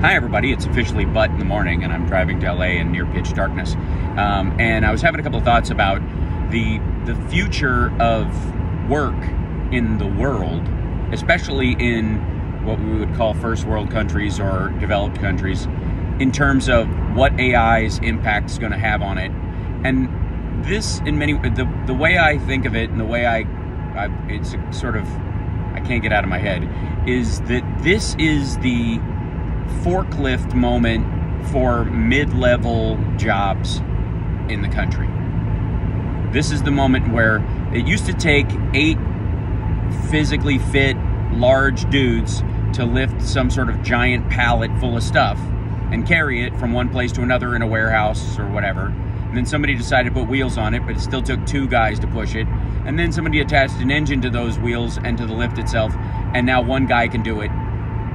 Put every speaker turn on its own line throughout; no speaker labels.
Hi, everybody. It's officially butt in the morning, and I'm driving to LA in near pitch darkness. Um, and I was having a couple of thoughts about the the future of work in the world, especially in what we would call first world countries or developed countries, in terms of what AI's impact is going to have on it. And this, in many the the way I think of it, and the way I, I it's sort of I can't get out of my head, is that this is the forklift moment for mid level jobs in the country. This is the moment where it used to take eight physically fit, large dudes to lift some sort of giant pallet full of stuff and carry it from one place to another in a warehouse or whatever. And then somebody decided to put wheels on it, but it still took two guys to push it. And then somebody attached an engine to those wheels and to the lift itself, and now one guy can do it.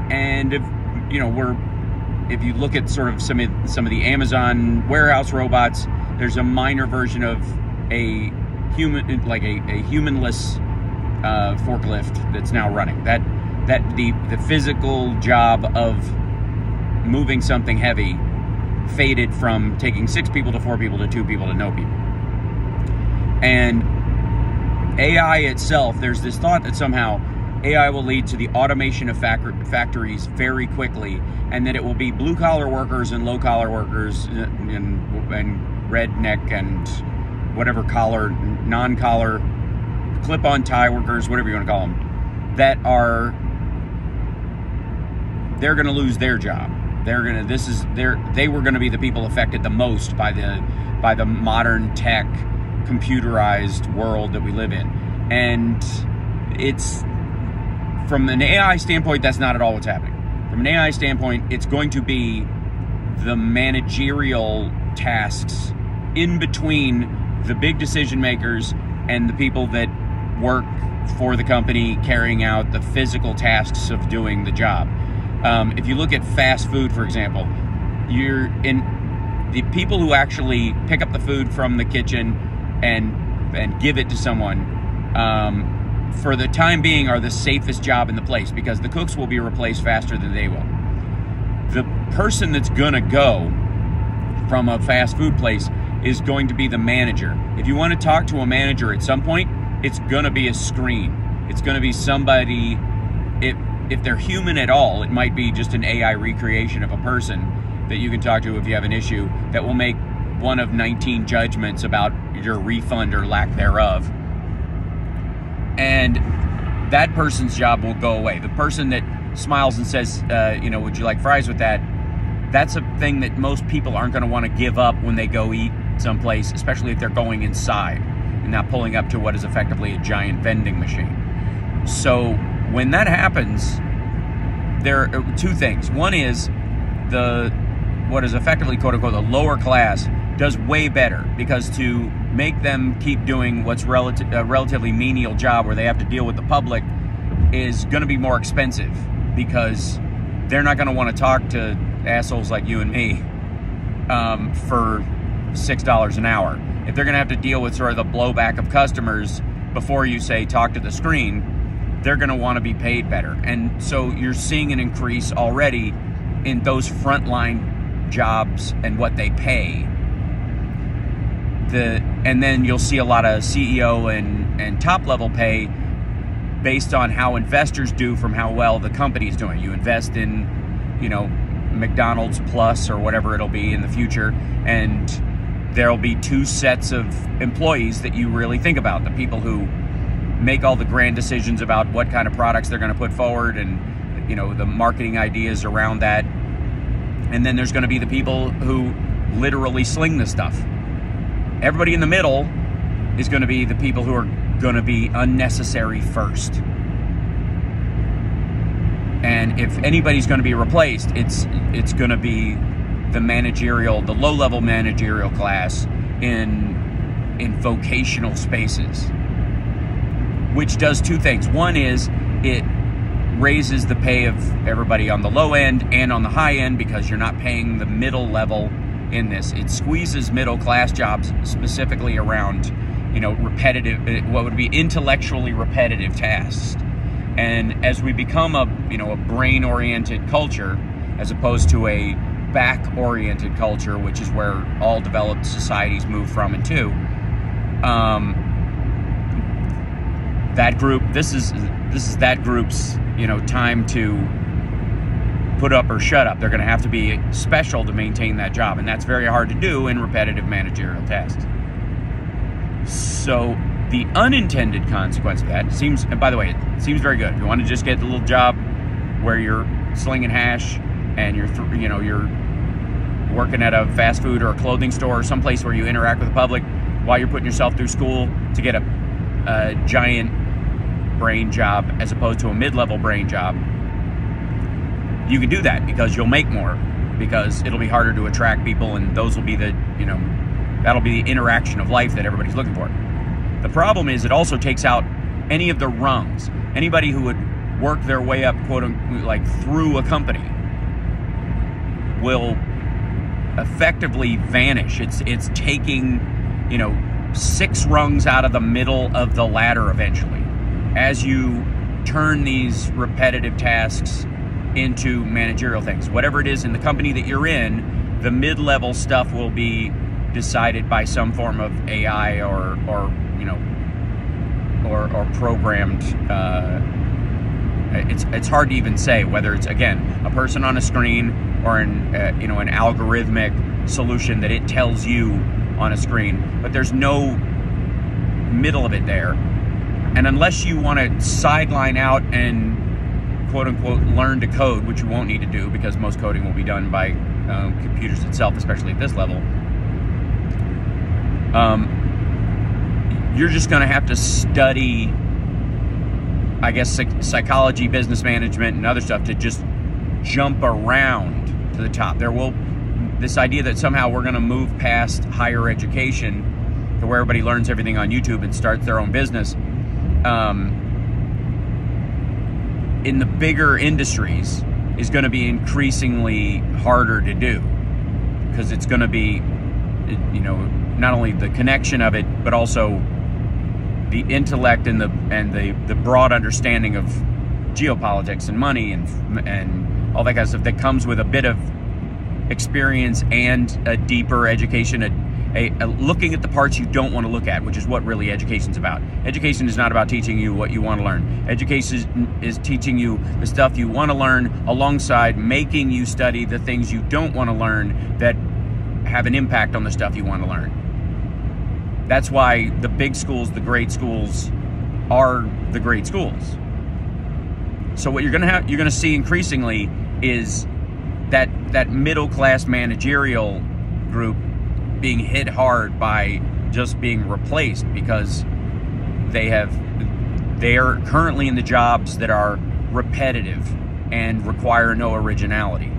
And if you know, we're if you look at sort of some of some of the Amazon warehouse robots, there's a minor version of a human, like a, a humanless uh, forklift that's now running. That that the the physical job of moving something heavy faded from taking six people to four people to two people to no people. And AI itself, there's this thought that somehow AI will lead to the automation of factories very quickly, and that it will be blue collar workers and low collar workers uh, and, and redneck and whatever collar, non collar, clip on tie workers, whatever you want to call them, that are they're going to lose their job. They're going to this is they're they were going to be the people affected the most by the by the modern tech computerized world that we live in. And it's from an AI standpoint, that's not at all what's happening. From an AI standpoint, it's going to be the managerial tasks in between the big decision makers and the people that work for the company carrying out the physical tasks of doing the job. Um, if you look at fast food, for example, you're in the people who actually pick up the food from the kitchen and and give it to someone. Um, for the time being, are the safest job in the place because the cooks will be replaced faster than they will. The person that's gonna go from a fast food place is going to be the manager. If you want to talk to a manager at some point, it's gonna be a screen. It's gonna be somebody. If if they're human at all, it might be just an AI recreation of a person that you can talk to if you have an issue that will make one of 19 judgments about your refund or lack thereof and that person's job will go away. The person that smiles and says, uh, you know, would you like fries with that? That's a thing that most people aren't going to want to give up when they go eat someplace, especially if they're going inside and not pulling up to what is effectively a giant vending machine. So when that happens, there are two things. One is the what is effectively quote unquote the lower class does way better because to make them keep doing what's relative, a relatively menial job where they have to deal with the public is going to be more expensive because they're not going to want to talk to assholes like you and me um, for six dollars an hour. If they're going to have to deal with sort of the blowback of customers before you say talk to the screen, they're going to want to be paid better. And so you're seeing an increase already in those frontline jobs and what they pay the and then you'll see a lot of CEO and and top level pay based on how investors do from how well the company is doing. You invest in, you know, McDonald's Plus or whatever it'll be in the future, and there'll be two sets of employees that you really think about: the people who make all the grand decisions about what kind of products they're going to put forward, and you know the marketing ideas around that. And then there's going to be the people who literally sling the stuff Everybody in the middle is going to be the people who are going to be unnecessary first. And if anybody's going to be replaced, it's it's going to be the managerial, the low-level managerial class in in vocational spaces. Which does two things. One is it raises the pay of everybody on the low end and on the high end because you're not paying the middle level in this. It squeezes middle class jobs specifically around, you know, repetitive, uh, what would be intellectually repetitive tasks. And as we become a, you know, a brain oriented culture, as opposed to a back-oriented culture, which is where all developed societies move from and to. Um, that group, this is this is that group's you know time to put up or shut up. They're going to have to be special to maintain that job, and that's very hard to do in repetitive managerial tasks. So the unintended consequence of that seems, and by the way, it seems very good. If you want to just get a little job where you're slinging hash and you're, you know, you're working at a fast food or a clothing store or someplace where you interact with the public while you're putting yourself through school to get a, a giant brain job as opposed to a mid-level brain job you can do that because you'll make more because it'll be harder to attract people and those will be the you know that'll be the interaction of life that everybody's looking for. The problem is it also takes out any of the rungs. Anybody who would work their way up quote unquote like through a company will effectively vanish. It's it's taking you know six rungs out of the middle of the ladder eventually. As you turn these repetitive tasks into managerial things. Whatever it is in the company that you're in, the mid-level stuff will be decided by some form of AI or, or you know, or, or programmed. Uh, it's it's hard to even say whether it's again a person on a screen or an uh, you know an algorithmic solution that it tells you on a screen. But there's no middle of it there, and unless you want to sideline out and quote unquote learn to code, which you won't need to do because most coding will be done by um, computers itself, especially at this level. Um, you're just going to have to study, I guess, psychology, business management, and other stuff to just jump around to the top. There will this idea that somehow we're going to move past higher education to where everybody learns everything on YouTube and starts their own business. Um, in the bigger industries is going to be increasingly harder to do. Because it's going to be, you know, not only the connection of it, but also the intellect and the and the the broad understanding of geopolitics and money and and all that kind of stuff that comes with a bit of experience and a deeper education, a a, a looking at the parts you don't want to look at, which is what really education is about. Education is not about teaching you what you want to learn. Education is, is teaching you the stuff you want to learn alongside making you study the things you don't want to learn that have an impact on the stuff you want to learn. That's why the big schools, the great schools, are the great schools. So what you're gonna have, you're gonna see increasingly is that that middle class managerial group being hit hard by just being replaced because they have they are currently in the jobs that are repetitive and require no originality.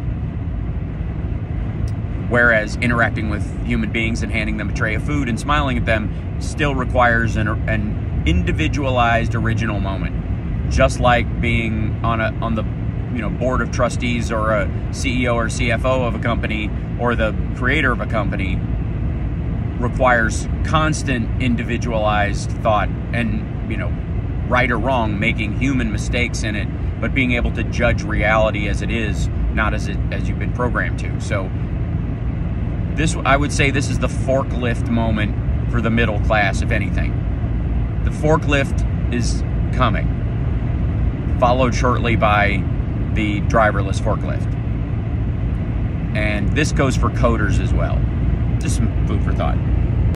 Whereas interacting with human beings and handing them a tray of food and smiling at them still requires an, an individualized original moment. Just like being on a on the you know board of trustees or a CEO or CFO of a company or the creator of a company requires constant individualized thought and, you know, right or wrong, making human mistakes in it, but being able to judge reality as it is, not as it as you've been programmed to. So this I would say this is the forklift moment for the middle class, if anything. The forklift is coming, followed shortly by the driverless forklift. And this goes for coders as well just some food for thought.